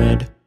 bread.